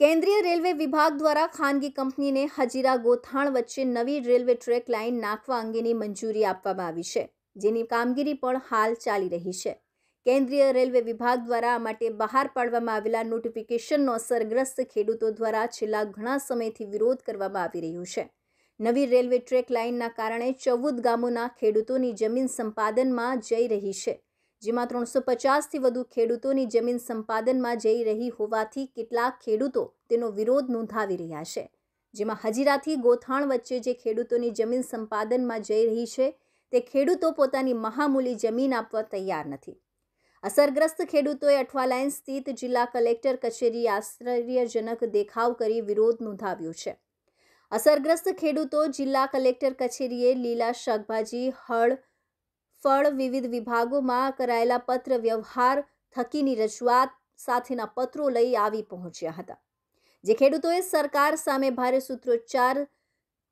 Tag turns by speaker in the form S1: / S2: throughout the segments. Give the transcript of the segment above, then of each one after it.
S1: કેન્દ્રીય રેલવે વિભાગ દ્વારા ખાનગી કંપનીને હજીરા ગોથાણ વચ્ચે નવી રેલવે ટ્રેક લાઇન નાખવા અંગેની મંજૂરી આપવામાં આવી છે, જેની કામગીરી પણ હાલ ચાલી રહી છે. કેન્દ્રીય રેલવે વિભાગ દ્વારા આ માટે બહાર પાડવામાં આવેલા નોટિફિકેશનનો અસરગ્રસ્ત ખેડૂતો દ્વારા છેલ્લા ઘણા સમયથી વિરોધ કરવામાં આવી રહ્યો છે. નવી રેલવે ટ્રેક લાઇનના કારણે ચૌદ ગામોના ખેડૂતોની જમીન સંપાદનમાં જઈ રહી છે. જેમાં ત્રણસો પચાસથી વધુ ખેડૂતોની જમીન સંપાદનમાં જઈ રહી હોવાથી કેટલાક ખેડૂતો તેનો વિરોધ નોંધાવી રહ્યા છે. જેમાં હજીરાથી ગોથાણ વચ્ચે જે ખેડૂતોની જમીન સંપાદનમાં જઈ રહી છે, તે ખેડૂતો પોતાની મહામૂલી જમીન આપવા તૈયાર નથી. અસરગ્રસ્ત ખેડૂતોએ અઠવાલાઇન સ્થિત જિલ્લા કલેક્ટર કચેરી આશ્ચર્યજનક દેખાવ કરી વિરોધ નોંધાવ્યો છે. અસરગ્રસ્ત ખેડૂતો જિલ્લા કલેક્ટર કચેરીએ લીલા શાકભાજી, હળ ફળ વિવિધ વિભાગોમાં કરાયેલા પત્ર વ્યવહાર થકીની રજૂઆત સાથેના પત્રો લઈ આવી પહોંચ્યા હતા, જે ખેડૂતોએ સરકાર સામે ભારે સૂત્રોચ્ચાર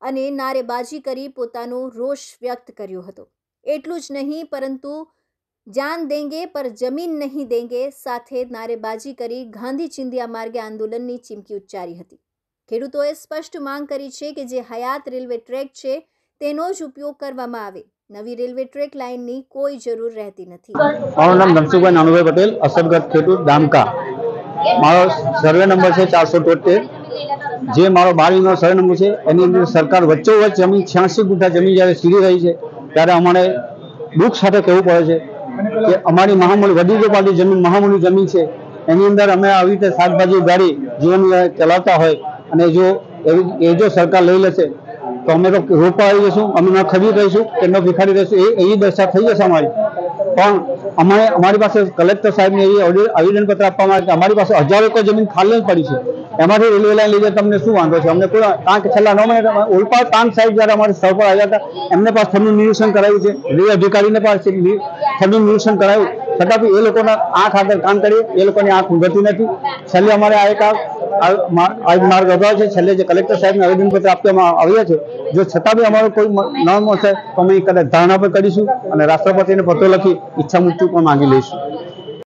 S1: અને નારેબાજી કરી પોતાનો રોષ વ્યક્ત કર્યો હતો. એટલું જ નહીં, પરંતુ જાન દેંગે પર જમીન નહીં દેંગે સાથે નારેબાજી કરી ગાંધી ચિંધિયા માર્ગે આંદોલનની ચીમકી ઉચ્ચારી હતી. ખેડૂતોએ સ્પષ્ટ માંગ કરી છે કે જે હયાત રેલવે ટ્રેક છે તેનો જ ઉપયોગ કરવામાં આવે. નવી રેલવે ટ્રેક લાઇનની કોઈ જરૂર રહેતી નથી.
S2: મારું નામ ધનસુખભાઈ નાનુભાઈ પટેલ અસરગત ખેડૂત ડામકા મારો સર્વે નંબર છે ચારસો તોતેર જે મારો બારવીનો સર્વે નંબર છે, એની અંદર સરકાર વચ્ચોવચ્ચ જમીન છ્યાસી ગુઠા જમીન જ્યારે સીધી રહી છે, ત્યારે અમારે દુઃખ સાથે કહેવું પડે છે કે અમારી મહામૂલી વડી ચોપાટી જમીન, મહામૂલી જમીન છે. એની અંદર અમે આવી રીતે શાકભાજી ઉગાડી, જીવન ચલાવતા હોય અને જો એવી એ જો સરકાર લઈ લેશે તો અમે તો રોપા આવી જઈશું અમે ન ખરીદી રહીશું કે ન ભિખારી રહીશું, એ એવી દશા થઈ જશે અમારી. પણ અમારે અમારી પાસે કલેક્ટર સાહેબને આવેદન- આવેદનપત્ર આપવામાં આવે કે અમારી પાસે હજારો એકર જમીન ખાલી જ પડી છે. એમાંથી રેલવે લાઈન લીધે તમને શું વાંધો છે? અમને કોઈ કારણ છેલ્લા નવ મહિના ઓલપાડ કાંક સાહેબ જ્યારે અમારે સ્થળ પર આવ્યા હતા, એમને પાસે થર્મલ નિરીક્ષણ કરાયું છે. રેલવે અધિકારીને પાસે થર્મલ નિરીક્ષણ કરાયું છતાં બી એ લોકોના આંખ આગળ કામ કરીએ, એ લોકોની આંખ ઉગતી નથી. છેલ્લે અમારે આ એક આ માર્ગ અભાવ છે, છેલ્લે જે કલેક્ટર સાહેબને આવેદનપત્ર આપવામાં આવ્યા છે, જો છતાં બી અમારો કોઈ ન મળશે, તો અમે કદાચ ધારણા પર કરીશું અને રાષ્ટ્રપતિને પત્ર લખી ઈચ્છા મૃત્યુ પણ માંગી લઈશું.